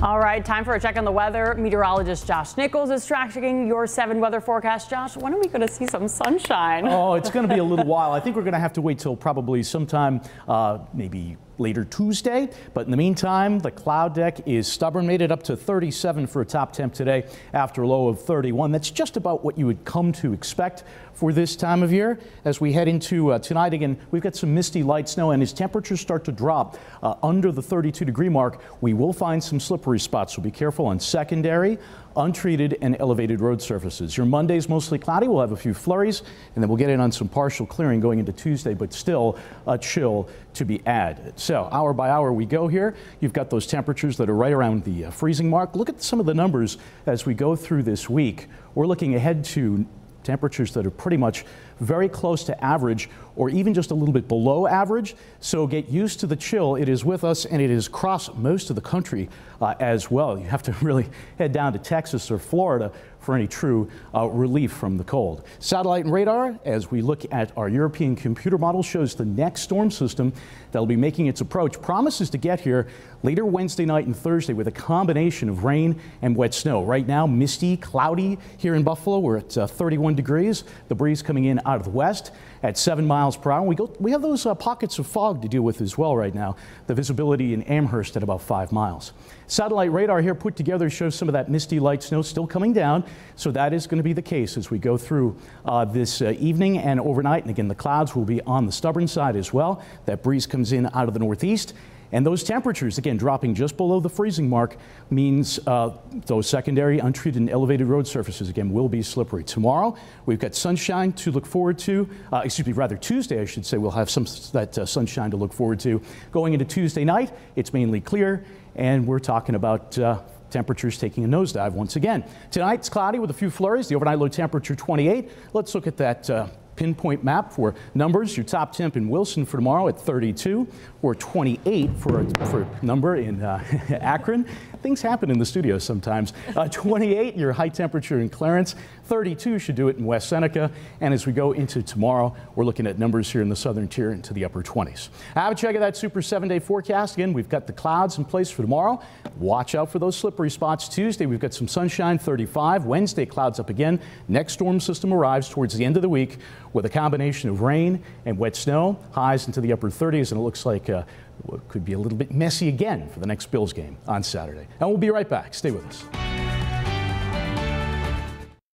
All right, time for a check on the weather. Meteorologist Josh Nichols is tracking your seven weather forecast. Josh, when are we going to see some sunshine? Oh, it's going to be a little while. I think we're going to have to wait till probably sometime, uh, maybe later Tuesday. But in the meantime, the cloud deck is stubborn, made it up to 37 for a top temp today after a low of 31. That's just about what you would come to expect for this time of year. As we head into uh, tonight, again, we've got some misty light snow, and as temperatures start to drop uh, under the 32 degree mark, we will find some slippery spots. So be careful on secondary, untreated, and elevated road surfaces. Your Monday's mostly cloudy. We'll have a few flurries, and then we'll get in on some partial clearing going into Tuesday, but still a chill to be added. So hour by hour we go here. You've got those temperatures that are right around the uh, freezing mark. Look at some of the numbers as we go through this week. We're looking ahead to temperatures that are pretty much very close to average or even just a little bit below average. So get used to the chill. It is with us and it is across most of the country uh, as well. You have to really head down to Texas or Florida for any true uh, relief from the cold. Satellite and radar, as we look at our European computer model, shows the next storm system that'll be making its approach promises to get here later Wednesday night and Thursday with a combination of rain and wet snow. Right now, misty, cloudy here in Buffalo. We're at uh, 31 degrees. The breeze coming in out of the west at 7 miles per hour. We, go, we have those uh, pockets of fog to deal with as well right now. The visibility in Amherst at about 5 miles. Satellite radar here put together shows some of that misty light snow still coming down. So that is going to be the case as we go through uh, this uh, evening and overnight. And again, the clouds will be on the stubborn side as well. That breeze comes in out of the northeast. And those temperatures, again, dropping just below the freezing mark means uh, those secondary untreated and elevated road surfaces, again, will be slippery. Tomorrow, we've got sunshine to look forward to. Uh, excuse me, rather Tuesday, I should say, we'll have some that uh, sunshine to look forward to. Going into Tuesday night, it's mainly clear, and we're talking about uh, temperatures taking a nosedive once again. Tonight, it's cloudy with a few flurries. The overnight low temperature 28. Let's look at that uh, pinpoint map for numbers. Your top temp in Wilson for tomorrow at 32 or 28 for a, for number in uh, Akron. Things happen in the studio sometimes. Uh, 28, your high temperature in Clarence. 32 should do it in West Seneca. And as we go into tomorrow, we're looking at numbers here in the southern tier into the upper 20s. Have a check of that super seven day forecast. Again, we've got the clouds in place for tomorrow. Watch out for those slippery spots. Tuesday, we've got some sunshine, 35. Wednesday, clouds up again. Next storm system arrives towards the end of the week with a combination of rain and wet snow, highs into the upper 30s, and it looks like uh, it could be a little bit messy again for the next Bills game on Saturday. And we'll be right back. Stay with us.